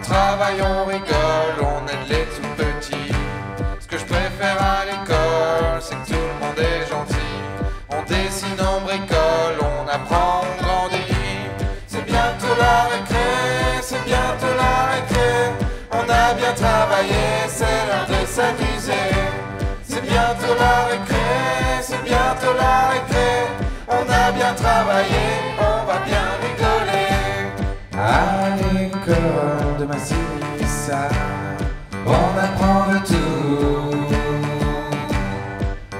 On travaille, on rigole, on aide les tout petits. Ce que je préfère à l'école, c'est que tout le monde est gentil. On dessine, on bricole, on apprend, on grandit. C'est bientôt la récré, c'est bientôt la récré. On a bien travaillé, c'est l'heure de s'amuser. C'est bientôt la récré, c'est bientôt la récré. On a bien travaillé, on va bien rigoler. À l'école de Massissa, on apprend de tout.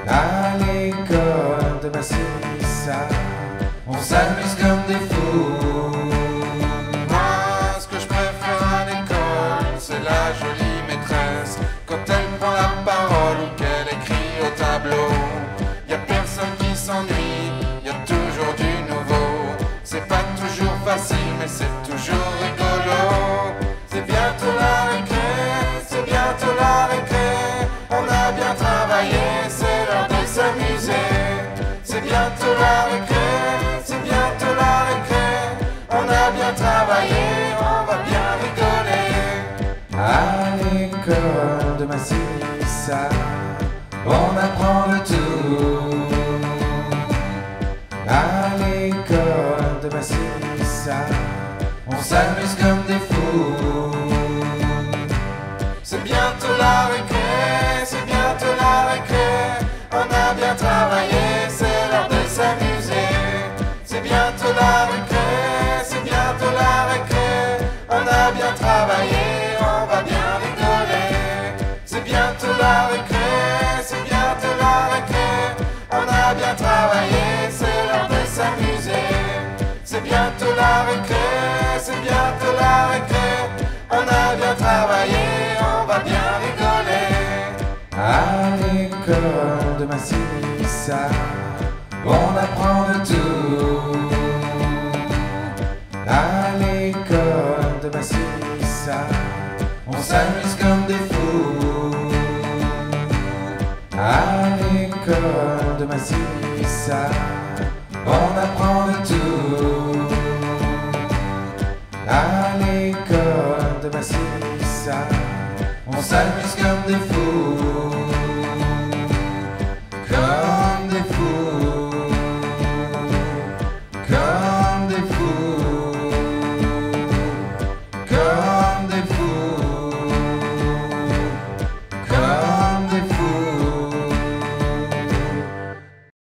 À l'école de Massissa, on s'amuse comme des fous. Moi, ce que je préfère à l'école, c'est la jolie maîtresse. Quand elle prend la parole ou qu'elle écrit au tableau, y a personne qui s'ennuie, y a toujours du nouveau. C'est pas toujours facile, mais c'est toujours rigolo. Travaillé, on va bien rigoler. À l'école de Massissa, on apprend de tout. À l'école de Massissa, on s'amuse comme des fous. C'est bientôt la récré, c'est bientôt la récré. On a bien travaillé, c'est l'heure de s'amuser. C'est bientôt la récré, Travaillé, c'est l'heure de s'amuser. C'est bientôt la récré, c'est bientôt la récré. On a bien travaillé, on va bien rigoler. À l'école de Massissa, on apprend de tout. À l'école de Massissa, on s'amuse comme des fous. À l'école de Massissa, on apprend de tout. À l'école de Massissa, on s'amuse comme des fous.